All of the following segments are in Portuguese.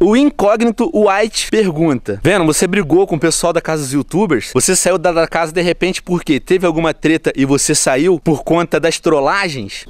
O incógnito White pergunta: Vendo, você brigou com o pessoal da casa dos youtubers? Você saiu da, da casa de repente porque teve alguma treta e você saiu por conta das trollagens?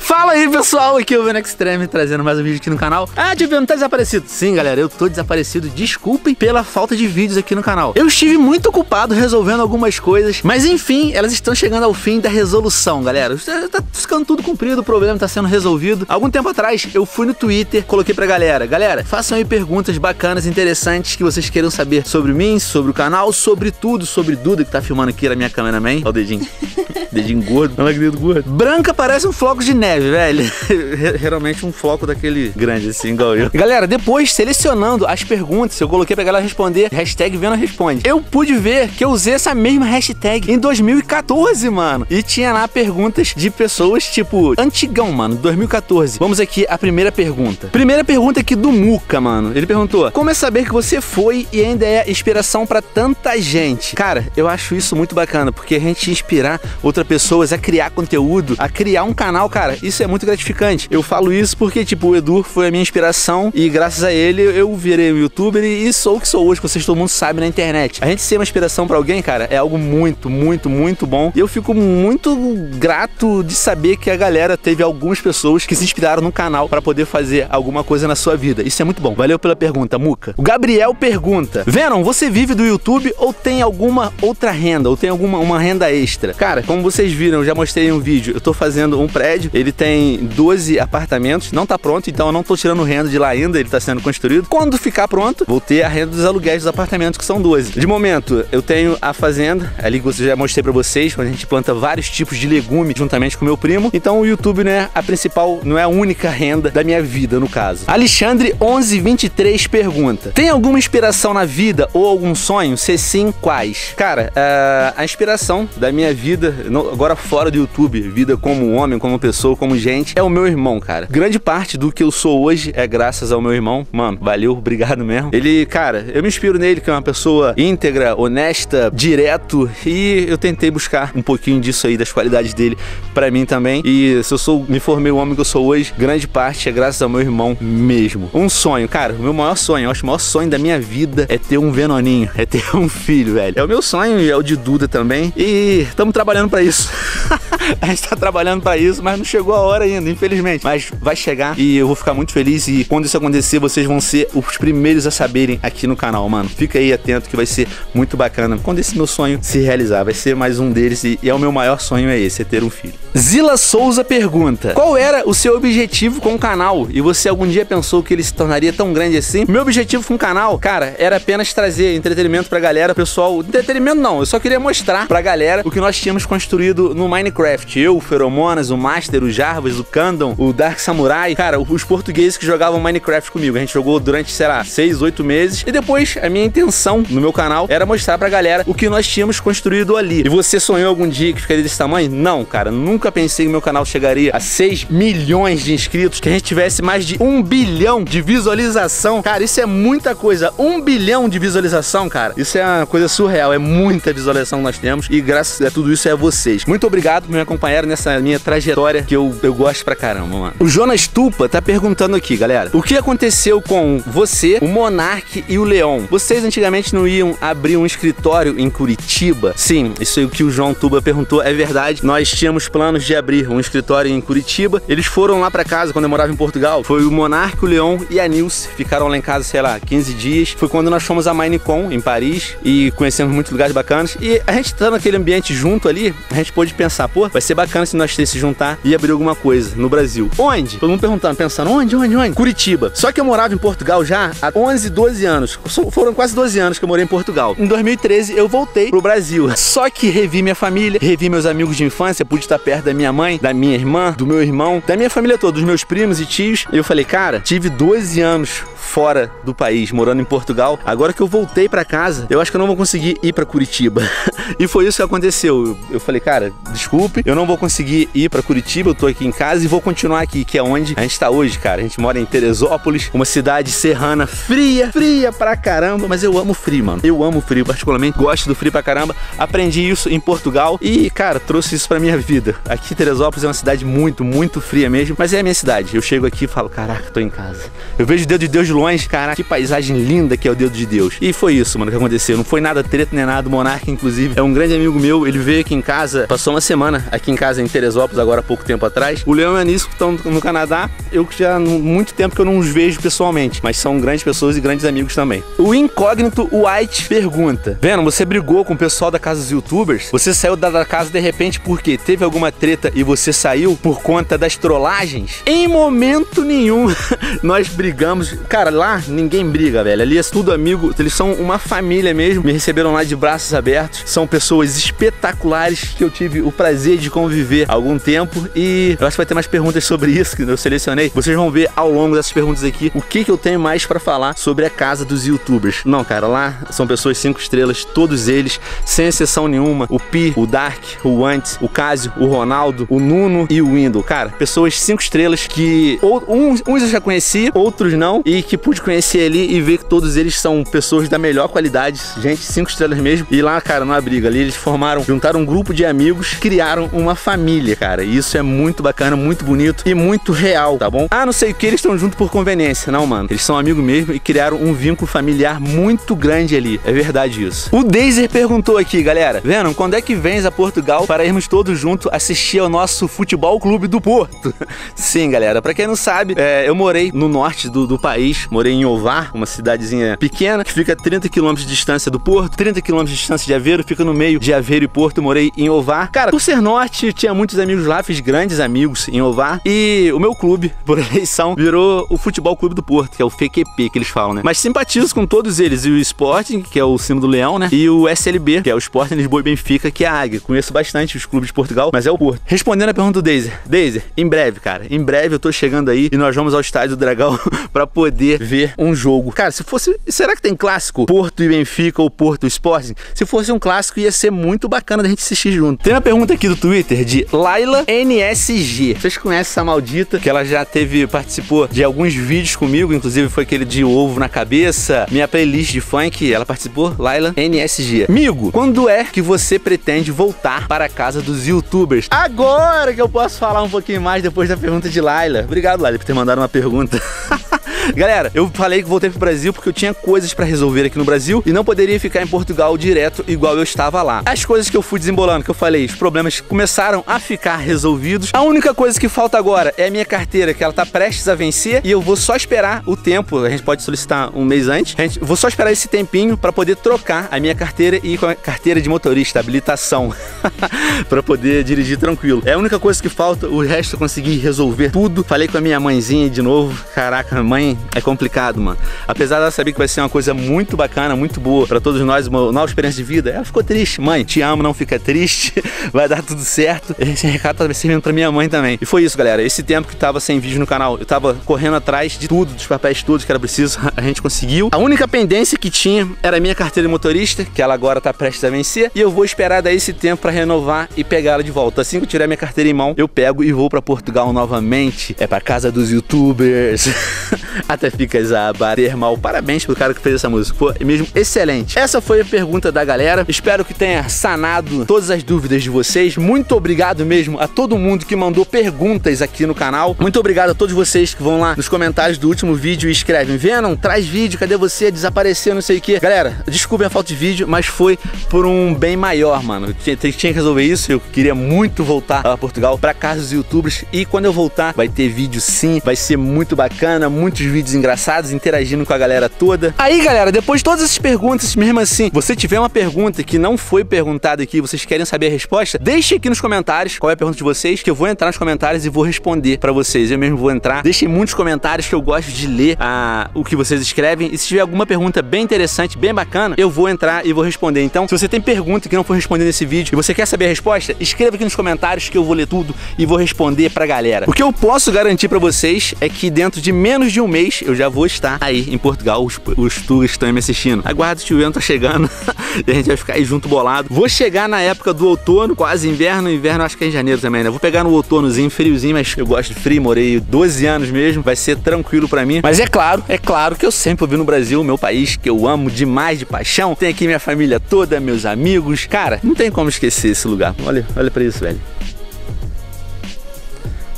Fala aí pessoal, aqui é o Venom Extreme trazendo mais um vídeo aqui no canal. Ah, Divino, não tá desaparecido? Sim galera, eu tô desaparecido, desculpem pela falta de vídeos aqui no canal. Eu estive muito ocupado resolvendo algumas coisas Mas enfim, elas estão chegando ao fim da resolução, galera. Tá ficando tudo cumprido, o problema tá sendo resolvido. Algum tempo atrás, eu fui no Twitter, coloquei pra galera Galera, façam aí perguntas bacanas, interessantes Que vocês queiram saber sobre mim, sobre o canal Sobre tudo, sobre Duda que tá filmando aqui na minha cameraman Olha o dedinho. Dedinho gordo, olha que dedo gordo. Branca parece um floco de neve velho. Realmente um floco daquele grande, assim, igual eu. Galera, depois, selecionando as perguntas, eu coloquei pra galera responder, hashtag Vena Responde. Eu pude ver que eu usei essa mesma hashtag em 2014, mano. E tinha lá perguntas de pessoas, tipo, antigão, mano, 2014. Vamos aqui a primeira pergunta. Primeira pergunta aqui do Muca, mano. Ele perguntou: Como é saber que você foi e ainda é inspiração para tanta gente? Cara, eu acho isso muito bacana, porque a gente inspirar outras pessoas a criar conteúdo, a criar um canal, cara, isso é muito gratificante. Eu falo isso porque, tipo, o Edu foi a minha inspiração e graças a ele eu virei um youtuber e sou o que sou hoje, que vocês todo mundo sabe na internet. A gente ser uma inspiração para alguém, cara, é algo muito, muito, muito bom. E eu fico muito grato de saber que a galera teve algumas pessoas que se inspiraram no canal para poder fazer alguma coisa na sua vida. Isso é muito bom. Valeu pela pergunta, Muca. O Gabriel pergunta: Venom, você vive do YouTube ou tem alguma outra renda? Ou tem alguma uma renda extra? Cara, como vocês viram, eu já mostrei um vídeo. Eu tô fazendo um prédio, ele tem 12 apartamentos, não tá pronto, então eu não tô tirando renda de lá ainda, ele tá sendo construído. Quando ficar pronto, vou ter a renda dos aluguéis dos apartamentos, que são 12. De momento, eu tenho a fazenda, ali que eu já mostrei pra vocês, onde a gente planta vários tipos de legume juntamente com meu primo. Então o YouTube não é a principal, não é a única renda da minha vida, no caso. Alexandre 1123 pergunta: Tem alguma inspiração na vida ou algum sonho? Se sim, quais? Cara, uh, a inspiração da minha vida, agora fora do YouTube, vida como homem, como pessoa, como gente é o meu irmão, cara. Grande parte do que eu sou hoje é graças ao meu irmão. Mano, valeu, obrigado mesmo. Ele, cara, eu me inspiro nele, que é uma pessoa íntegra, honesta, direto. E eu tentei buscar um pouquinho disso aí, das qualidades dele, para mim também. E se eu sou, me formei o homem que eu sou hoje, grande parte é graças ao meu irmão mesmo. Um sonho, cara, o meu maior sonho, eu acho o maior sonho da minha vida é ter um Venoninho, é ter um filho, velho. É o meu sonho e é o de Duda também. E estamos trabalhando para isso. a gente tá trabalhando para isso, mas não chegou a hora ainda, infelizmente. Mas vai chegar e eu vou ficar muito feliz. E quando isso acontecer, vocês vão ser os primeiros a saberem aqui no canal, mano. Fica aí atento que vai ser muito bacana. Quando esse meu sonho se realizar, vai ser mais um deles. E, é o meu maior sonho é esse, é ter um filho. Zila Souza pergunta: Qual era o seu objetivo com o canal? E você algum dia pensou que ele se tornaria tão grande assim? Meu objetivo com o canal, cara, era apenas trazer entretenimento pra galera, pessoal. Entretenimento não, eu só queria mostrar pra galera o que nós tínhamos construído no Minecraft. Eu, o Feromonas, o Master, o Jarvas, o Kandon, o Dark Samurai. Cara, os portugueses que jogavam Minecraft comigo. A gente jogou durante, sei lá, 6, 8 meses. E depois, a minha intenção no meu canal era mostrar pra galera o que nós tínhamos construído ali. E você sonhou algum dia que ficaria desse tamanho? Não, cara. Nunca pensei que meu canal chegaria a 6 milhões de inscritos, que a gente tivesse mais de 1 bilhão de visualização. Cara, isso é muita coisa. 1 bilhão de visualização, cara. Isso é uma coisa surreal. É muita visualização que nós temos. E graças a tudo isso é vocês. Muito obrigado por me acompanhar nessa minha trajetória que eu, eu gosto pra caramba, mano. O Jonas Tupa tá perguntando aqui, galera. O que aconteceu com você, o Monark e o Leão? Vocês antigamente não iam abrir um escritório em Curitiba? Sim, isso aí que o João Tuba perguntou é verdade. Nós tínhamos planos de abrir um escritório em Curitiba. Eles foram lá pra casa quando eu morava em Portugal. Foi o Monark, o Leão e a Nilce. Ficaram lá em casa, sei lá, 15 dias. Foi quando nós fomos a Minecon, em Paris, e conhecemos muitos lugares bacanas. E a gente tá naquele ambiente junto ali, a gente pôde pensar, pô, vai ser bacana se nós três se juntar e abrir alguma coisa no Brasil. Onde? Todo mundo perguntando, pensando, onde, onde, onde? Curitiba. Só que eu morava em Portugal já há 11, 12 anos. Foram quase 12 anos que eu morei em Portugal. Em 2013 eu voltei pro Brasil. Só que revi minha família, revi meus amigos de infância, pude estar perto da minha mãe, da minha irmã, do meu irmão, da minha família toda, dos meus primos e tios. E eu falei, cara, tive 12 anos fora do país, morando em Portugal. Agora que eu voltei para casa, eu acho que eu não vou conseguir ir para Curitiba. e foi isso que aconteceu. Eu falei, cara, desculpe, eu não vou conseguir ir para Curitiba, eu tô aqui em casa e vou continuar aqui, que é onde a gente tá hoje, cara. A gente mora em Teresópolis, uma cidade serrana fria, fria pra caramba, mas eu amo frio, mano. Eu amo frio, particularmente gosto do frio pra caramba. Aprendi isso em Portugal e, cara, trouxe isso pra minha vida. Aqui Teresópolis é uma cidade muito, muito fria mesmo, mas é a minha cidade. Eu chego aqui e falo, caraca, tô em casa. Eu vejo o dedo de Deus de longe, caraca, que paisagem linda que é o dedo de Deus. E foi isso, mano, que aconteceu. Não foi nada treta nem nada. O Monark, inclusive, é um grande amigo meu. Ele veio aqui em casa, passou uma semana aqui em casa em Teresópolis, agora há pouco tempo atrás. O Leão e a Anisco estão no Canadá. Eu já há muito tempo que eu não os vejo pessoalmente, mas são grandes pessoas e grandes amigos também. O incógnito White pergunta: Vendo, você brigou com o pessoal da casa dos youtubers? Você saiu da casa de repente porque teve alguma treta e você saiu por conta das trollagens? Em momento nenhum nós brigamos. Cara, lá ninguém briga, velho. Ali é tudo amigo. Eles são uma família mesmo. Me receberam lá de braços abertos. São pessoas espetaculares que eu tive o prazer de conviver há algum tempo. E eu acho que vai ter mais perguntas sobre isso que eu selecionei. Vocês vão ver ao longo dessas perguntas aqui o que, que eu tenho mais para falar sobre a casa dos youtubers. Não, cara, lá são pessoas cinco estrelas, todos eles, sem exceção nenhuma. O Pi, o Dark, o Antes, o Casio, o Ronaldo, o Nuno e o Window. Cara, pessoas cinco estrelas que uns, uns eu já conheci, outros não, e que pude conhecer ali e ver que todos eles são pessoas da melhor qualidade, gente, cinco estrelas mesmo. E lá, cara, não há briga. Ali eles formaram, juntaram um grupo de amigos, criaram uma família, cara. E isso é muito bacana, muito bonito e muito real, tá bom? Ah, não sei o que, eles estão juntos por conveniência. Não, mano. Eles são amigos mesmo e criaram um vínculo familiar muito grande ali. É verdade isso. O Daisy perguntou aqui, galera, vendo, quando é que vens a Portugal para irmos todos juntos assistir ao nosso futebol clube do Porto? Sim, galera, para quem não sabe, é, eu morei no norte do, do país, morei em Ovar, uma cidadezinha pequena, que fica a 30 quilômetros de distância do Porto, 30 quilômetros de distância de Aveiro, fica no meio de Aveiro e Porto, morei em Ovar. Cara, por ser norte, tinha muitos amigos lá, fiz grandes amigos em Ovar, e o meu clube, por eleição, virou o Futebol Clube do Porto, que é o FQP que eles falam, né? Mas simpatizo com todos eles, e o Sporting, que é o símbolo do leão, né? E o SLB, que é o Sporting Lisboa e Benfica, que é a Águia. Conheço bastante os clubes de Portugal, mas é o Porto. Respondendo a pergunta do Daisy. Daisy, em breve, cara, em breve eu tô chegando aí e nós vamos ao Estádio do Dragão para poder ver um jogo. Cara, se fosse, será que tem clássico Porto e Benfica ou Porto e Sporting? Se fosse um clássico ia ser muito bacana da gente assistir junto. Tem uma pergunta aqui do Twitter de Laila NSG. Vocês conhecem essa maldita que ela já teve participou de alguns vídeos comigo, inclusive foi aquele de ovo na cabeça, minha playlist de funk, ela participou, Laila NSG. Amigo, quando é que você pretende voltar para a casa dos youtubers? Agora que eu posso falar um pouquinho mais depois da pergunta de Laila. Obrigado, Laila, por ter mandado uma pergunta. Galera, eu falei que voltei pro Brasil porque eu tinha coisas para resolver aqui no Brasil e não poderia ficar em Portugal direto igual eu estava lá. As coisas que eu fui desembolando, que eu falei, os problemas começaram a ficar resolvidos. A única coisa que falta agora é a minha carteira, que ela tá prestes a vencer e eu vou só esperar o tempo. A gente pode solicitar um mês antes. A gente, vou só esperar esse tempinho para poder trocar a minha carteira e com a carteira de motorista, habilitação, para poder dirigir tranquilo. É a única coisa que falta, o resto eu consegui resolver tudo. Falei com a minha mãezinha de novo. Caraca, mãe, é complicado, mano. Apesar dela saber que vai ser uma coisa muito bacana, muito boa para todos nós, uma nova experiência de vida, ela ficou triste. Mãe, te amo, não fica triste, vai dar tudo certo. Esse recado tá servindo pra minha mãe também. E foi isso, galera. Esse tempo que tava sem vídeo no canal, eu tava correndo atrás de tudo, dos papéis todos que era preciso, a gente conseguiu. A única pendência que tinha era a minha carteira de motorista, que ela agora tá prestes a vencer, e eu vou esperar daí esse tempo para renovar e pegar ela de volta. Assim que eu tiver minha carteira em mão, eu pego e vou para Portugal novamente. É para casa dos youtubers. Até ficas a bater mal. Parabéns pro cara que fez essa música. Foi mesmo excelente. Essa foi a pergunta da galera. Espero que tenha sanado todas as dúvidas de vocês. Muito obrigado mesmo a todo mundo que mandou perguntas aqui no canal. Muito obrigado a todos vocês que vão lá nos comentários do último vídeo e escrevem: Venom, traz vídeo, cadê você? Desapareceu, não sei o que. Galera, desculpem a falta de vídeo, mas foi por um bem maior, mano. Tinha, tinha que resolver isso. Eu queria muito voltar a Portugal para casa dos youtubers. E quando eu voltar, vai ter vídeo sim. Vai ser muito bacana, muitos vídeos engraçados, interagindo com a galera toda. Aí, galera, depois de todas essas perguntas, mesmo assim, você tiver uma pergunta que não foi perguntada aqui, vocês querem saber a resposta, deixe aqui nos comentários qual é a pergunta de vocês, que eu vou entrar nos comentários e vou responder para vocês. Eu mesmo vou entrar. Deixem muitos comentários que eu gosto de ler a, o que vocês escrevem. E se tiver alguma pergunta bem interessante, bem bacana, eu vou entrar e vou responder. Então, se você tem pergunta que não foi respondida nesse vídeo e você quer saber a resposta, escreva aqui nos comentários que eu vou ler tudo e vou responder pra galera. O que eu posso garantir para vocês é que dentro de menos de um mês mês eu já vou estar aí em Portugal, os, os tours estão me assistindo. Aguardo o tio Ian tá chegando e a gente vai ficar aí junto bolado. Vou chegar na época do outono, quase inverno, inverno acho que é em janeiro também, né? Vou pegar no outonozinho, friozinho, mas eu gosto de frio, morei 12 anos mesmo, vai ser tranquilo pra mim. Mas é claro, é claro que eu sempre vou vir no Brasil, meu país, que eu amo demais de paixão. Tem aqui minha família toda, meus amigos. Cara, não tem como esquecer esse lugar. Olha, olha pra isso, velho.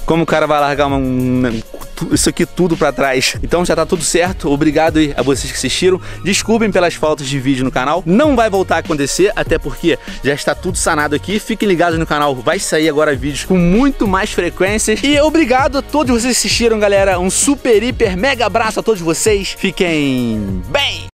Como o cara vai largar uma, isso aqui tudo para trás. Então já tá tudo certo. Obrigado aí a vocês que assistiram. Desculpem pelas faltas de vídeo no canal. Não vai voltar a acontecer, até porque já está tudo sanado aqui. Fiquem ligados no canal, vai sair agora vídeos com muito mais frequências. E obrigado a todos vocês que assistiram, galera. Um super, hiper, mega abraço a todos vocês. Fiquem bem!